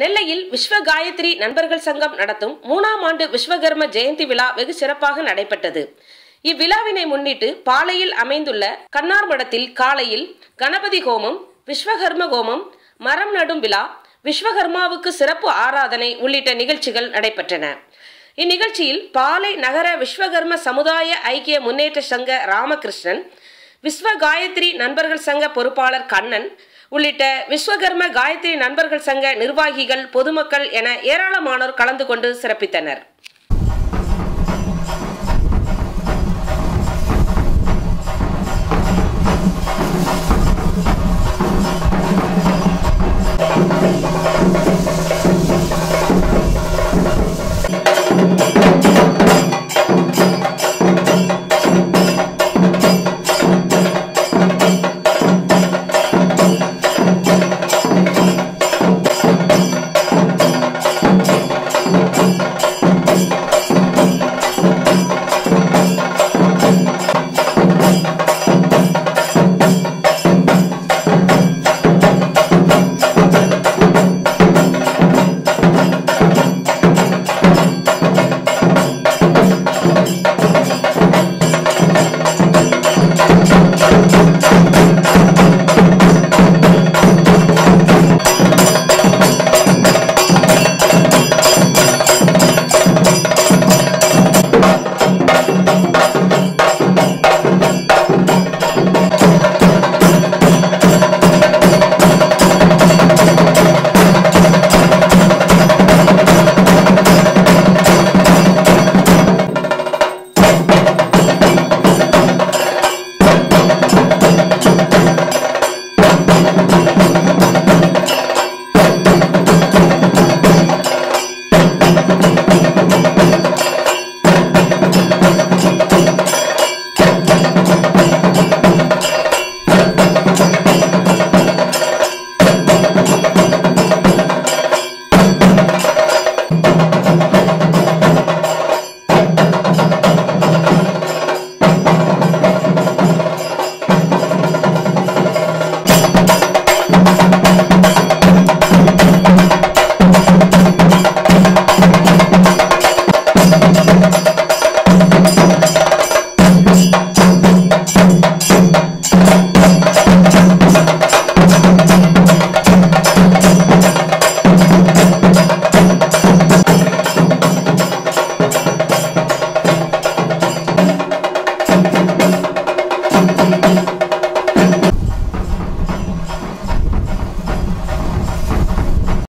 நெல்லையில் விஸ்வ காயத்ரி நண்பர்கள் சங்கம் நடத்தும் மூணாம் ஆண்டு விஸ்வகர்ம ஜெயந்தி விழா வெகு சிறப்பாக நடைபெற்றது. இவ்விழாவினை முன்னிட்டு பாலையில் அமைந்துள்ள கண்ணார் மடத்தில் காலையில் கணபதி ஹோமம் விஸ்வகர்ம ஹோமம் மரம் நடும் விழா விஸ்வகர்மாவுக்கு சிறப்பு ஆராதனை உள்ளிட்ட நிகழ்ச்சிகள் நடைபெற்றன. இந்நிகழ்ச்சியில் பாலை நகர விஸ்வகர்ம சமுதாய ஐக்கிய முன்னேற்ற சங்க ராமகிருஷ்ணன் விஸ்வ காயத்ரி நண்பர்கள் சங்க பொறுப்பாளர் கண்ணன் உள்ளிட்ட விஸ்வகர்ம காயத்ரி நண்பர்கள் சங்க நிர்வாகிகள் பொதுமக்கள் என ஏராளமானோர் கலந்து கொண்டு சிறப்பித்தனர்